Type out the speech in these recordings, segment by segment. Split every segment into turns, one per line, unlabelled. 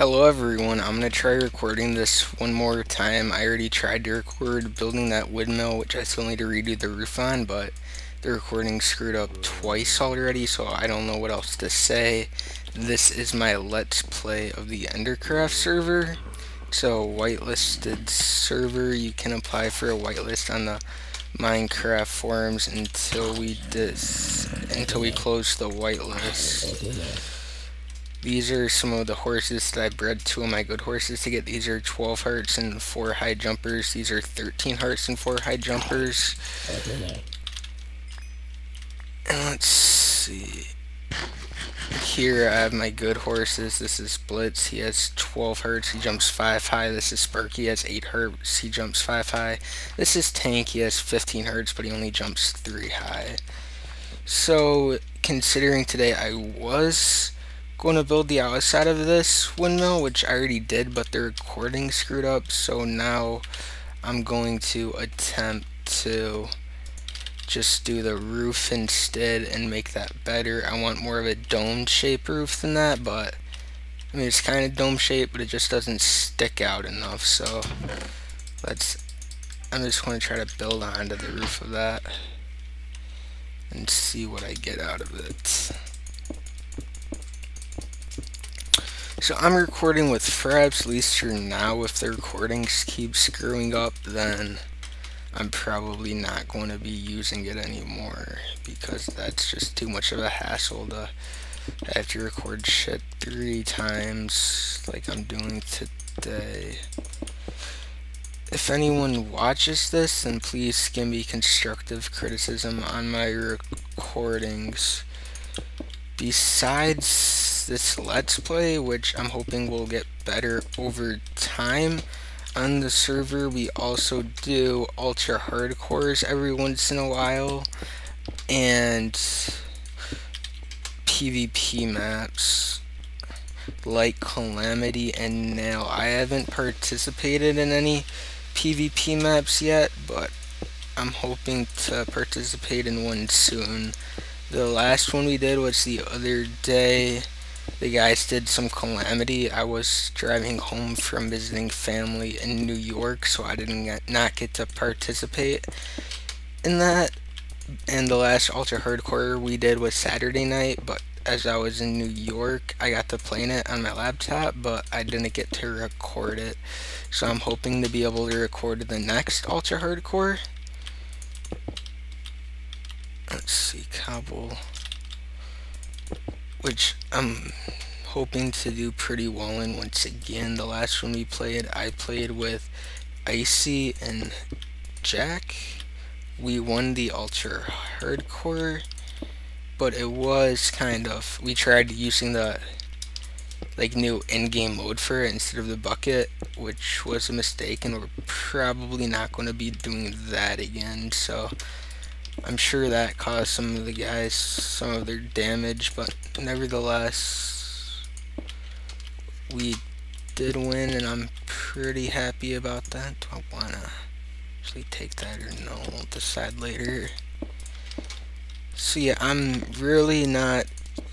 Hello everyone, I'm going to try recording this one more time. I already tried to record building that windmill, which I still need to redo the roof on, but the recording screwed up twice already, so I don't know what else to say. This is my Let's Play of the Endercraft server. So, whitelisted server, you can apply for a whitelist on the Minecraft forums until we dis until we close the whitelist. These are some of the horses that I bred two of my good horses to get. These are 12 hearts and 4 high jumpers. These are 13 hearts and 4 high jumpers. And let's see. Here I have my good horses. This is Blitz. He has 12 hearts. He jumps 5 high. This is Spurky. He has 8 hearts. He jumps 5 high. This is Tank. He has 15 hearts, but he only jumps 3 high. So, considering today I was going to build the outside of this windmill, which I already did, but the recording screwed up, so now I'm going to attempt to just do the roof instead and make that better. I want more of a dome shape roof than that, but I mean it's kind of dome shaped, but it just doesn't stick out enough, so let's I'm just going to try to build onto the roof of that and see what I get out of it. So I'm recording with Fraps Leaster now. If the recordings keep screwing up, then I'm probably not going to be using it anymore because that's just too much of a hassle to have to record shit three times like I'm doing today. If anyone watches this, then please give me constructive criticism on my recordings. Besides this Let's Play, which I'm hoping will get better over time. On the server, we also do ultra hardcores every once in a while, and PvP maps like Calamity and Nail. I haven't participated in any PvP maps yet, but I'm hoping to participate in one soon. The last one we did was the other day the guys did some calamity. I was driving home from visiting family in New York, so I didn't get, not get to participate in that. And the last ultra hardcore we did was Saturday night, but as I was in New York, I got to play it on my laptop, but I didn't get to record it. So I'm hoping to be able to record the next ultra hardcore. Let's see, cobble which I'm hoping to do pretty well in once again. The last one we played, I played with Icy and Jack. We won the Ultra Hardcore, but it was kind of, we tried using the like new in-game mode for it instead of the bucket, which was a mistake, and we're probably not going to be doing that again, so I'm sure that caused some of the guys some of their damage, but nevertheless, we did win, and I'm pretty happy about that. Do I want to actually take that or no? We'll decide later. So yeah, I'm really not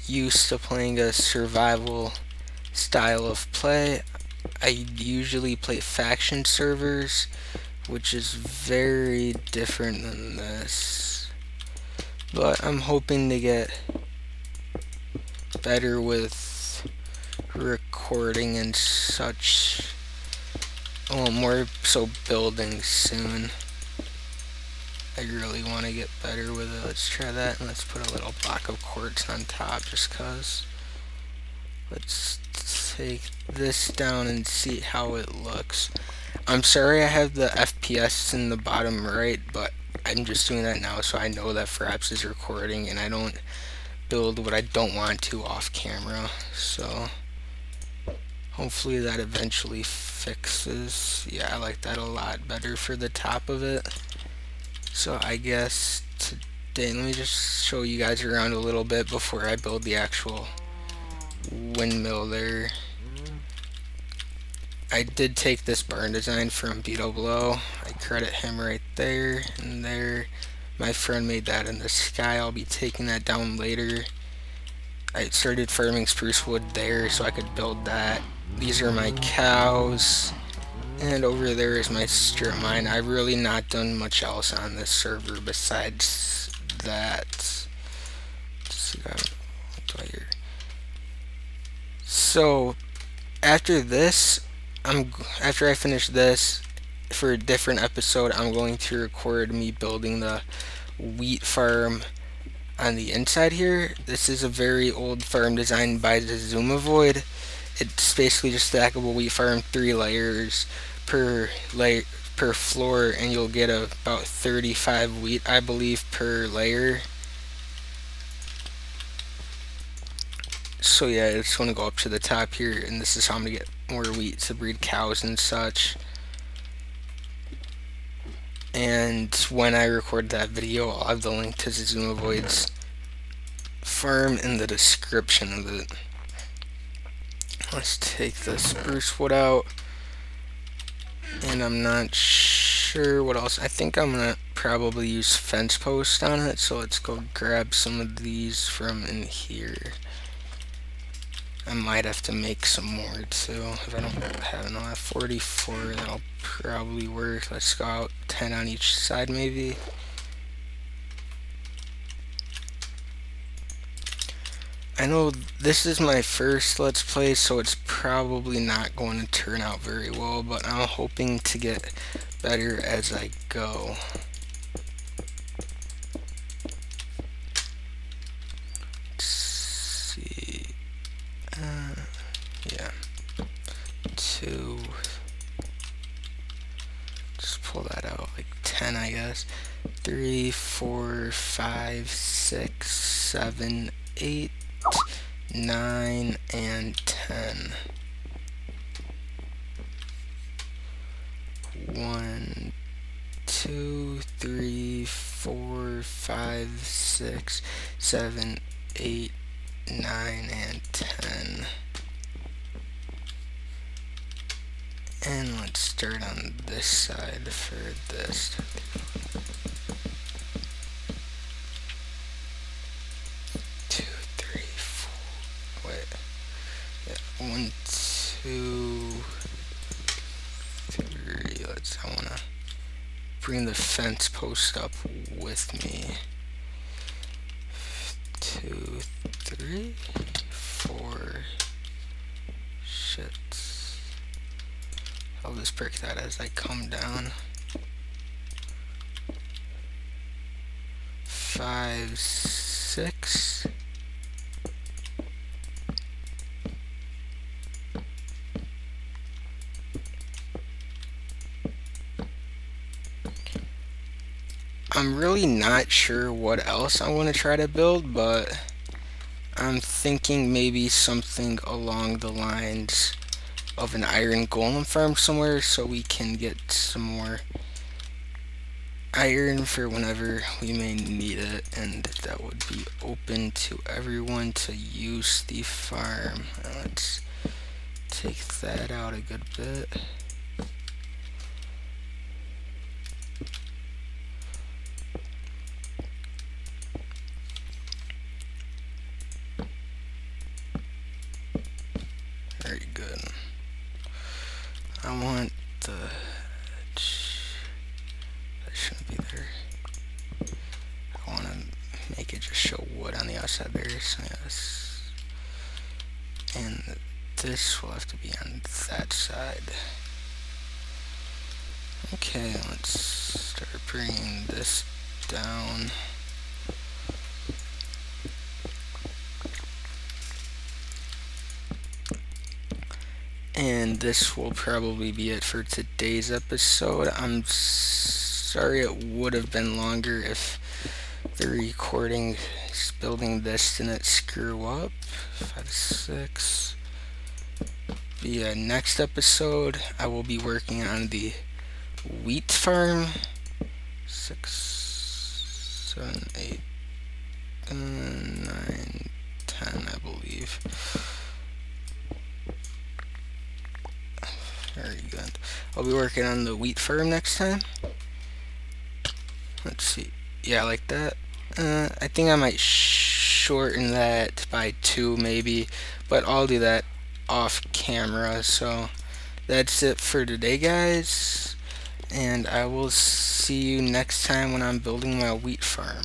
used to playing a survival style of play. I usually play faction servers, which is very different than this. But I'm hoping to get better with recording and such. Oh, more so building soon. I really want to get better with it. Let's try that and let's put a little block of quartz on top just cause. Let's take this down and see how it looks. I'm sorry I have the FPS in the bottom right, but I'm just doing that now so I know that Fraps is recording and I don't build what I don't want to off camera. So hopefully that eventually fixes. Yeah, I like that a lot better for the top of it. So I guess today, let me just show you guys around a little bit before I build the actual windmill there. I did take this barn design from Beetle Blow. I credit him right there and there. My friend made that in the sky. I'll be taking that down later. I started farming spruce wood there so I could build that. These are my cows. And over there is my strip mine. I've really not done much else on this server besides that. Um, so after this, I'm after I finish this for a different episode, I'm going to record me building the wheat farm on the inside here. This is a very old farm designed by the Zumavoid. It's basically just stackable wheat farm, three layers per layer per floor, and you'll get a, about 35 wheat, I believe, per layer. So yeah, I just want to go up to the top here, and this is how I'm going to get more wheat to breed cows and such. And when I record that video, I'll have the link to Zumavoid's farm in the description of it. Let's take the spruce wood out. And I'm not sure what else. I think I'm going to probably use fence post on it. So let's go grab some of these from in here. I might have to make some more too. If I don't have enough 44, that'll probably work. Let's go out 10 on each side maybe. I know this is my first Let's Play, so it's probably not going to turn out very well, but I'm hoping to get better as I go. Let's see. Uh, yeah. Two. Just pull that out, like 10, I guess. Three, four, five, six, seven, eight. 9, and 10. 1, 2, 3, 4, 5, 6, 7, 8, 9, and 10. And let's start on this side for this. one, two, three. Let's. I wanna bring the fence post up with me. Two, three, four. Shit. I'll just break that as I come down. Five, six. I'm really not sure what else I want to try to build, but I'm thinking maybe something along the lines of an iron golem farm somewhere so we can get some more iron for whenever we may need it and that would be open to everyone to use the farm. Let's take that out a good bit. Make it just show wood on the outside there. So yes. And this will have to be on that side. Okay, let's start bringing this down. And this will probably be it for today's episode. I'm sorry it would have been longer if the recording is building this didn't screw up. Five, six. The uh, next episode, I will be working on the wheat farm. Six, seven, eight, nine, ten, I believe. Very good. I'll be working on the wheat farm next time. Let's see. Yeah, I like that. Uh, I think I might shorten that by two maybe, but I'll do that off camera. So that's it for today, guys. And I will see you next time when I'm building my wheat farm.